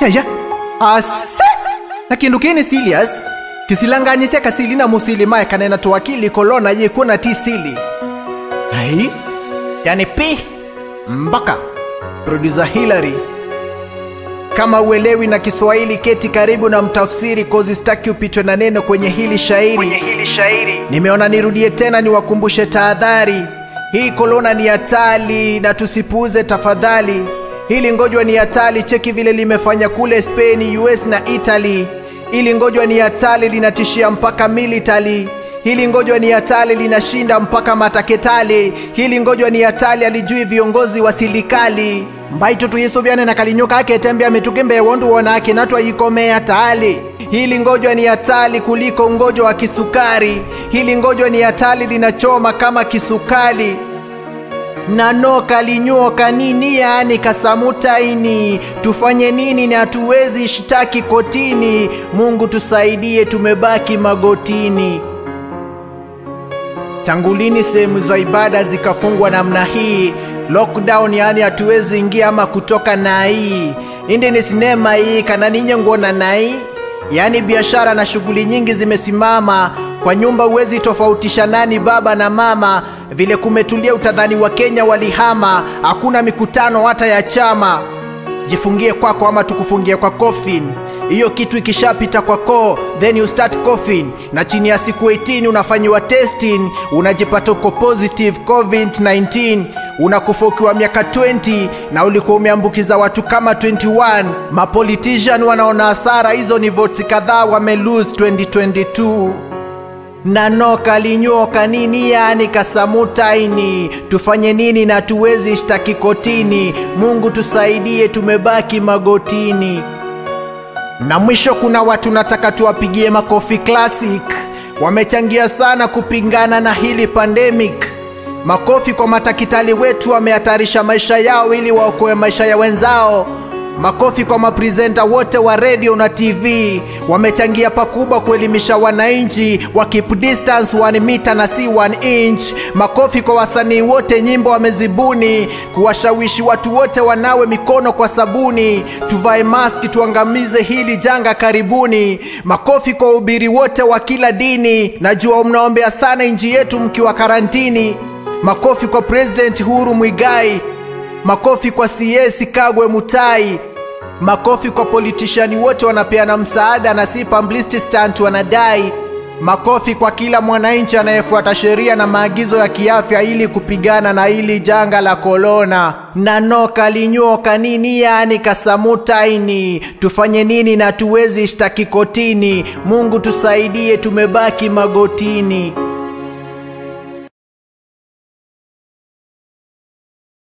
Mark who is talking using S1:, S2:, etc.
S1: yaya ase na kindu kini serious kisilanganyisya kasili na musilimae kanena tuwakili kolona yikuna ti sili. Ai yani pi mbaka. Producer Hillary. Kama uelewi na Kiswahili keti karibu na mtafsiri kozi staki upitwe na neno kwenye hili shairi, kwenye hili shairi. Nimeona nirudie tena niwakumbushe tahadhari, hii kolona ni hatali na tusipuuze tafadhali. Hili ngojwa ni hatari, cheki vile limefanya kule Spain, US na Italy. Hili ngojwa ni hatari, linatishia mpaka military Hili ngojwa ni hatari linashinda mpaka mataketali. Hili ngojwa ni hatari alijui viongozi wa serikali yesu tuyisobyane na kalinyoka ake tembea mitukembe wondu wonake natwa ikomea tali. Hili ngojwa ni hatari kuliko ngojwa wa kisukari. Hili ngojwa ni hatari linachoma kama kisukali nanoka linyoka nini yani kasamutaini tufanye nini na hatuwezi shtaki kotini. Mungu tusaidie tumebaki magotini. Tangu lini sehemu za ibada zikafungwa namna hii. Lockdown yani hatuwezi ingia ama kutoka na hii indi ni sinema hii kana ninye ngona nai? Yaani biashara na shughuli nyingi zimesimama. Kwa nyumba huwezi tofautisha nani baba na mama vile kumetulia utadhani wa kenya walihama hakuna mikutano hata ya chama. Jifungie kwako ama tukufungie kwa coffin. Hiyo kitu ikishapita kwa koo then you start coughing na chini ya siku 18 unafanyiwa testing unajipata uko positive covid-19 unakufa ukiwa miaka 20 na ulikuwa umeambukiza watu kama 21 mapolitician wanaona hasara hizo ni voti kadhaa wame lose 2022 nanoka linyoka nini yani kasamutaini tufanye nini na tuwezi shtaki kotini. Mungu tusaidie tumebaki magotini. Na mwisho kuna watu nataka tuwapigie makofi classic. Wamechangia sana kupingana na hili pandemic. Makofi kwa matakitali wetu wamehatarisha maisha yao ili waokoe maisha ya wenzao makofi kwa maprezenta wote wa redio na tv wamechangia pakubwa kuelimisha wananchi wa keep distance one mita na si one inch. Makofi kwa wasanii wote nyimbo wamezibuni kuwashawishi watu wote wanawe mikono kwa sabuni. Tuvae maski tuangamize hili janga karibuni. Makofi kwa ubiri wote wa kila dini. Najua mnaombea sana nchi yetu mkiwa karantini. Makofi kwa president huru mwigai makofi kwa CS Kagwe Mutai, makofi kwa politishani wote wanapeana msaada na si publicity stunt wanadai. Makofi kwa kila mwananchi anayefuata sheria na maagizo ya kiafya ili kupigana na hili janga la korona. Nanoka linyoka nini yani kasamutaini, tufanye nini na tuwezi shtaki kotini? Mungu tusaidie, tumebaki magotini.